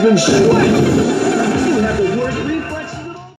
even sweat.